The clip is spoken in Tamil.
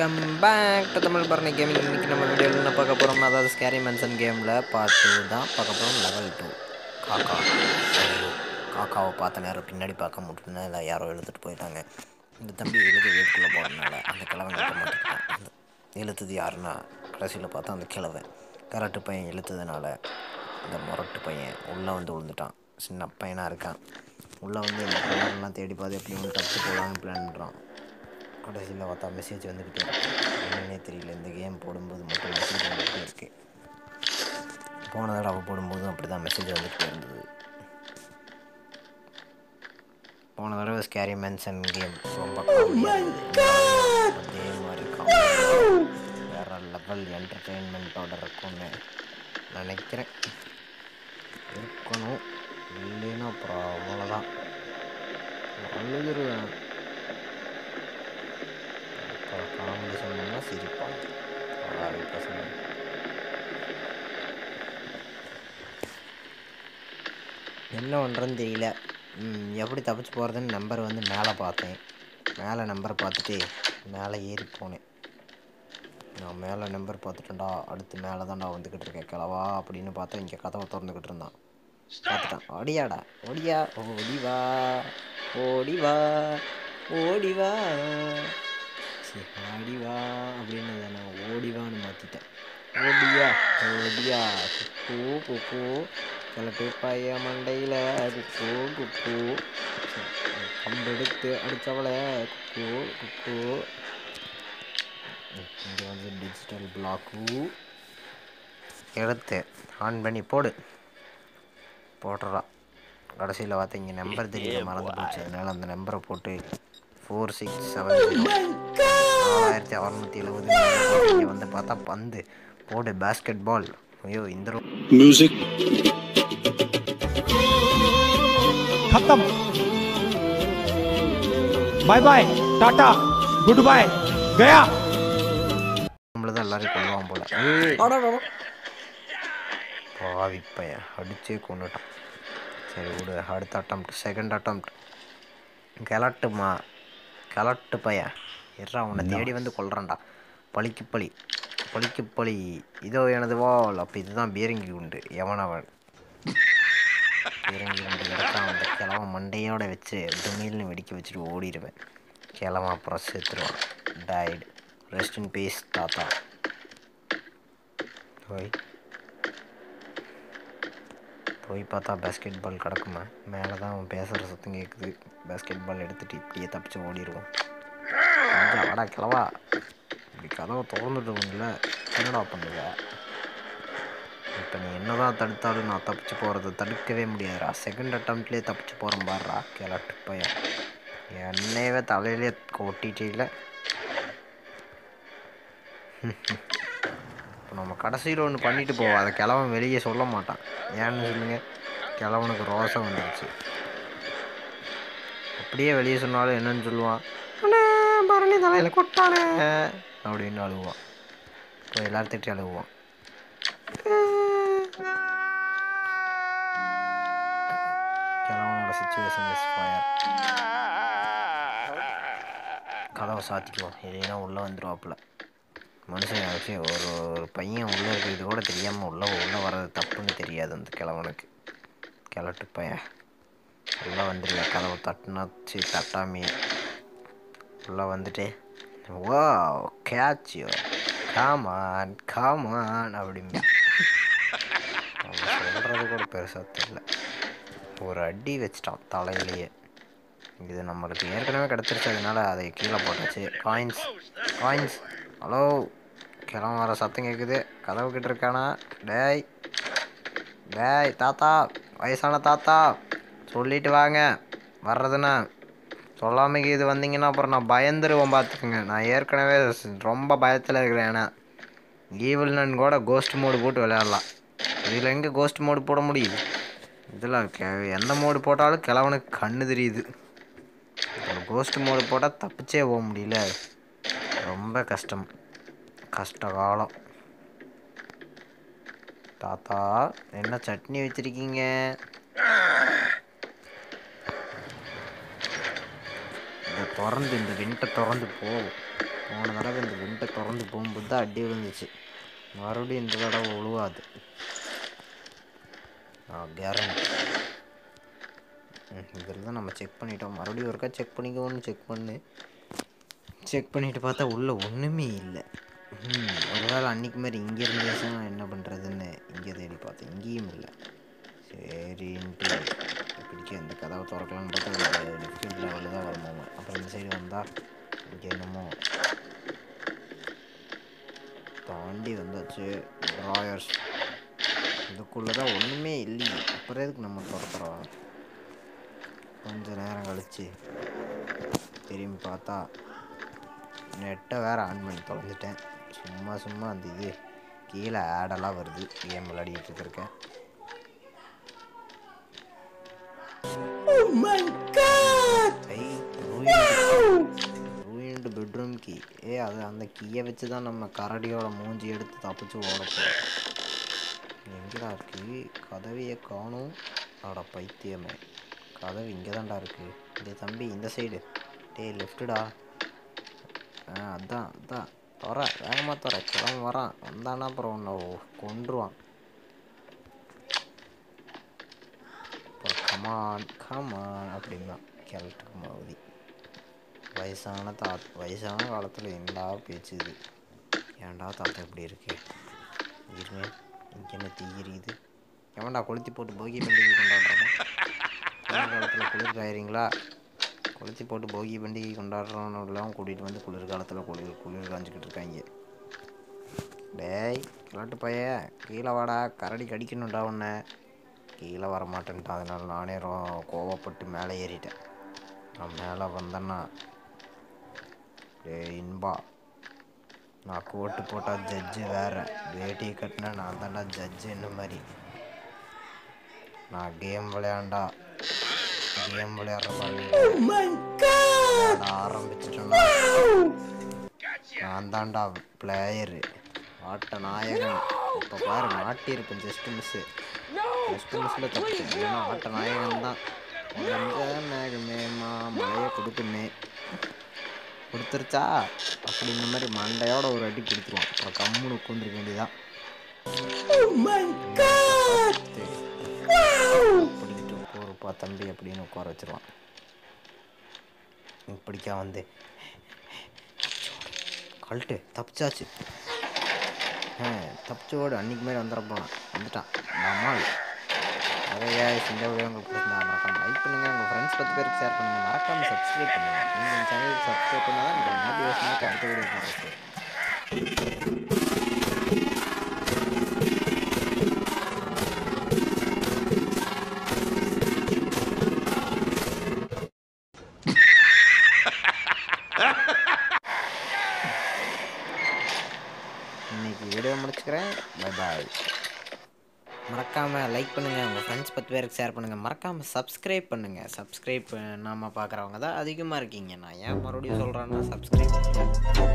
Welcome back to Tamil Bharani gaming இன்றைக்கி நம்ம வீடியோவில் என்ன பார்க்க போகிறோம்னா அதாவது ஸ்கேரி மென்சன் கேமில் பார்ட் டூ தான் பார்க்க போகிறோம் லெவல் டூ காக்கா ஐயோ காக்காவை பார்த்த நேரம் பின்னாடி பார்க்க முடியும்னா இல்லை யாரோ எழுத்துட்டு போயிட்டாங்க. இந்த தம்பி எழுத வீட்டுக்குள்ளே போகிறதுனால அந்த கிழவன் கிட்ட மாட்டிக்கிட்டான் எழுத்துது யாருன்னா கடைசியில் பார்த்தா அந்த கிழவன். கரட்டு பையன் இழுத்ததுனால அந்த முரட்டு பையன் உள்ளே வந்து விழுந்துட்டான். சின்ன பையனாக இருக்கான். உள்ளே வந்து இந்த தேடி பார்த்து எப்படி வந்து தப்பு போகலான்னு பிளான் பண்ணுறான் கடைசியில் பார்த்தா மெசேஜ் வந்துக்கிட்டே என்னன்னே தெரியல. இந்த கேம் போடும்போது மட்டும் மெசேஜ் வந்துக்கிட்டே இருக்கு. போன தடவை போடும்போதும் அப்படி தான் மெசேஜ் வந்துக்கிட்டே இருந்தது. போன தடவை ஸ்கேரி மென்சன் கேம் ரொம்ப இருந்தது. அதே மாதிரி வேற லெவல் என்டர்டெயின்மெண்ட்டோட இருக்கும்னு நினைக்கிறேன். இருக்கணும். இல்லைன்னா அப்புறம் அவ்வளோதான் அழுதுருவேன் என்ன பண்ணுறதுன்னு தெரியல. எப்படி தப்பிச்சு போகிறதுன்னு நம்பர் வந்து மேலே பார்த்தேன். மேலே நம்பர் பார்த்துட்டு மேலே ஏறி போனேன். நான் மேலே நம்பர் பார்த்துட்டேன்டா அடுத்து மேலே தான்டா வந்துக்கிட்டு இருக்கேன் கிளவா அப்படின்னு பார்த்தா இங்கே கதவை திறந்துக்கிட்டு இருந்தான். பார்த்துட்டான். ஓடியாடா ஓடியா ஓடி வா ஓடி வா ஓடி வா சரி ஆடி வா அப்படின்னு நான் ஓடிவான்னு மாற்றிட்டேன் ஓடியா ஓடியா பூ குக்கு. கிளட்டு பைய மண்டையில் குக்கு குக்கு கம்பெடுத்து அடித்தவளை குக்கு குக்கு இங்கே வந்து டிஜிட்டல் பிளாக்கு எடுத்து ஆன் பண்ணி போடு. போடுறா கடைசியில் பார்த்து இங்கே நம்பர் தெரியல மறந்து போச்சு அதனால அந்த நம்பரை போட்டு ஃபோர் சிக்ஸ் செவன் நாலாயிரத்தி அறநூற்றி எழுபது இங்கே வந்து பார்த்தா பந்து. போடு பேஸ்கெட் பால் ஐயோ இந்த ரோ खत्म bye bye tata goodbye गया நம்மள தான் எல்லாரையும் கொள்ளுவான் போல ஏய். பாவி பையன் அடிச்சே கொண்டுட்டான் சரி விடு அடுத்த அட்டம் செகண்ட் அட்டம் கிளட்டுமா கிளட்டு பையன் எட்ரா உன்னை தேடி வந்து கொல்றான்டா பழிக்கு பழி பழிக்கு பழி இதோ எனது வால் அப்போ இதுதான் பீரங்கி உண்டு எவனவன் பீரங்கி உண்டு கிடச்சா அந்த கிழவன் மண்டையோட வச்சு துணியில்னு வெடிக்க வச்சுட்டு ஓடிடுவேன் கிழவன் அப்புறம் செத்துருவான் டைடு ரெஸ்ட் இன் பீஸ் தாத்தா. போய். போய் பார்த்தா பேஸ்கெட் பால் கிடக்குமா. மேலே தான் அவன் பேசுகிற சத்தம் கேட்குது பேஸ்கெட் பால் எடுத்துகிட்டு இப்படியே தப்பிச்சு ஓடிடுவோம் கொஞ்சம் அடா கிளவா. இப்படி கதவை திறந்துடுவோம்ல என்னடா பண்ணுங்க இப்போ நீ என்ன தான் தடுத்தாலும் நான் தப்பிச்சு போகிறத தடுக்கவே முடியாதுடா. செகண்ட் அட்டம்ப்ட்லேயே தப்பிச்சு போகிறேன் பாருடா. கிளட்டு பையன். என்னையவே தலையிலே கொட்டிட்டே இப்போ நம்ம கடைசியில் ஒன்று பண்ணிட்டு போவோம். அதை கிழவன் வெளியே சொல்ல மாட்டான். ஏன்னு சொல்லுங்க? கிழவனுக்கு ரோசம் வந்துடுச்சு அப்படியே வெளியே சொன்னாலும் என்னன்னு சொல்லுவான்? பரணி தலையில் கொட்டானே. அப்படின்னு அழுவான். இப்போ எல்லார்த்திட்டையும் அழுவான். சுச்சுவேஷன் இஸ் ஃபயர் கதவை சாத்திக்குவோம் இல்லைன்னா உள்ளே வந்துடுவாப்புல மனுஷன் ஆச்சு ஒரு ஒரு பையன் உள்ளே இருக்கிறது கூட தெரியாமல் உள்ளே உள்ளே வர்றது தப்புன்னு தெரியாது அந்த கிழவனுக்கு. கிழட்டு பையன். உள்ளே வந்துடுங்க கதவை தட்டுனாச்சு தட்டாமே உள்ளே வந்துட்டு வா கேட்சியோ காமான் காமான் அப்படின்னு. சொல்கிறது கூட பெருசாக தெரியல. ஒரு அடி வச்சிட்டான் தலையிலேயே. இது நம்மளுக்கு ஏற்கனவே கிடச்சிருச்சு அதனால அதை கீழே போட்டாச்சு. காயின்ஸ் காயின்ஸ் ஹலோ கிளம்ப வர சத்தம் கேட்குது கதவு கிட்ட இருக்கானா? டேய் டேய் தாத்தா வயசான தாத்தா சொல்லிட்டு வாங்க. வர்றதுன்னா சொல்லாமல் இது வந்தீங்கன்னா அப்புறம் நான் பயந்துருவேன் பார்த்துக்குங்க நான் ஏற்கனவே ரொம்ப பயத்தில் இருக்கிறேன் ஏன்னா ஈவில் நன் கூட கோஸ்ட் மோடு போட்டு விளையாடலாம். இதில் எங்கே கோஸ்ட் மோடு போட முடியுது இதில் எந்த மோடு போட்டாலும் கிழவனுக்கு கண்ணு தெரியுது. ஒரு கோஸ்ட் மோடு போட்டால் தப்பிச்சே போக முடியல. ரொம்ப கஷ்டம். கஷ்ட காலம். தாத்தா என்ன சட்னி வச்சிருக்கீங்க? இதை திறந்து இந்த விண்டை திறந்து போகும். போன தடவை இந்த விண்டை திறந்து போகும்போது தான் அடி விழுந்துச்சு. மறுபடியும் இந்த தடவை உழுவாது. நான் கேரண்டி இதில் தான் நம்ம செக் பண்ணிட்டோம். மறுபடியும் ஒருக்கா செக் பண்ணிக்கோன்னு செக் பண்ணு. செக் பண்ணிட்டு பார்த்தா உள்ளே ஒன்றுமே இல்லை. ஒரு ஒருவேளை அன்னைக்கு மாதிரி இங்கே இருந்துச்சுன்னா என்ன பண்ணுறதுன்னு இங்கே தேடி பார்த்தேன். இங்கேயும் இல்லை. சரின்ட்டு இப்படிக்கே இந்த கதவை திறக்கலான்னு பார்த்தா டிஃப்ரெண்ட் லெவலில் தான் வரணும் அப்புறம் இந்த சைடு வந்தால் இங்கே என்னமோ தாண்டி வந்தாச்சு. ட்ராயர்ஸ் இதுக்குள்ளே தான் ஒன்றுமே இல்லையே. அப்புறம் எதுக்கு நம்ம திறக்கிறோம் கொஞ்ச நேரம் கழிச்சு திரும்பி பார்த்தா நெட்டை வேற ஆன் பண்ணி தொலைஞ்சிட்டேன் சும்மா சும்மா அந்த இது கீழே ஆடெல்லாம் வருது. கேம் விளையாடிட்டு இருக்கேன். பெட்ரூம் கீ ஏ அது அந்த கீயை வச்சு தான் நம்ம கரடியோட மூஞ்சி எடுத்து தப்பிச்சு ஓட போகிறோம் எங்கடா இருக்கு கதவையை காணும். அட பைத்தியமே. கதவு இங்கே தான்டா இருக்குது டே தம்பி இந்த சைடு. டேய் லெஃப்ட்டுடா ஆ அதான் அதான். தர வேகமாக தர கிளம்ப வரான். வந்தானா அப்புறம் உன்னை கொன்றுவான். அப்புறம் கமான் கமான் அப்படின்னா கேரக்டர் மாதிரி வயசான தா வயசான காலத்தில் என்னடா பேச்சு இது ஏன்டா தாத்தா இப்படி இருக்கு? இருங்க இங்கே என்ன தீ எரியுது எவன்டா கொளுத்தி போட்டு போகி பண்டிகை கொண்டாடுறோம்? குளிர் காலத்தில் குளிர் காயிறீங்களா கொளுத்தி போட்டு போகி பண்டிகை கொண்டாடுறோன்னெல்லாம் கூட்டிகிட்டு வந்து குளிர்காலத்தில் குளிர் குளிர் காஞ்சிக்கிட்டு இருக்காங்க. டேய் கிளாட்டு பைய கீழே வாடா கரடி கடிக்கணும்டா உன்னை. கீழே வர மாட்டேன்ட்டா அதனால் நானே கோவப்பட்டு மேலே ஏறிட்டேன். நான் மேலே வந்தேன்னா டேய் இன்பா. நான் கோட்டு போட்டால் ஜட்ஜு வேற. வேட்டியை கட்டினா நான் தான்டா ஜட்ஜு என்ன மாதிரி? நான் கேம் விளையாண்டா. கேம் விளையாடுற மாதிரி. விளையாட ஆரம்பிச்சிட்டேன்னா நான் தான்டா பிளேயரு ஆட்ட நாயகன். இப்போ பாரு மாட்டியிருப்பேன் ஜஸ்ட் மிஸ்ஸு ஜஸ்ட் மிஸ்ஸில் தப்பு ஏன்னா ஆட்ட நாயகன் தான். மேகமே மழையை கொடுக்குமே கொடுத்துருச்சா? அப்படி இந்த மாதிரி மண்டையோட ஒரு அடி கொடுத்துருவான். அப்புறம் கம்முன்னு உட்காந்துருக்க வேண்டியதான் பிடிக்கிட்டு உட்காருப்பா தம்பி அப்படின்னு உட்கார வச்சிருவான். இப்படிக்கா வந்து கழட்டு தப்பிச்சாச்சு. ஆ தப்பிச்சோடு அன்னைக்கு மாதிரி வந்துட போனான் வந்துட்டான். நம்மால் நிறைய இந்த வீடியோ உங்களுக்கு பிடிச்சிருந்தா மறக்காம லைக் பண்ணுங்கள் உங்கள் ஃப்ரெண்ட்ஸ் பத்து பேருக்கு ஷேர் பண்ணுங்கள் மறக்காம சப்ஸ்கிரைப் பண்ணுங்கள் நீங்கள் என் சேனலுக்கு சப்ஸ்கிரைப் பண்ணால் தான் எனக்கு மோட்டிவேஷனாக அடுத்த வீடியோ போடுறது இன்னைக்கு வீடியோ முடிச்சுக்கிறேன். பை பாய் மறக்காமல் லைக் பண்ணுங்கள் உங்கள் ஃப்ரெண்ட்ஸ் பத்து பேருக்கு ஷேர் பண்ணுங்கள் மறக்காமல் சப்ஸ்கிரைப் பண்ணுங்கள் சப்ஸ்கிரைப் நாம் பார்க்குறவங்க தான் அதிகமாக இருக்கீங்க. நான் ஏன் மறுபடியும் சொல்கிறேன்னா சப்ஸ்கிரைப்